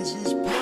this is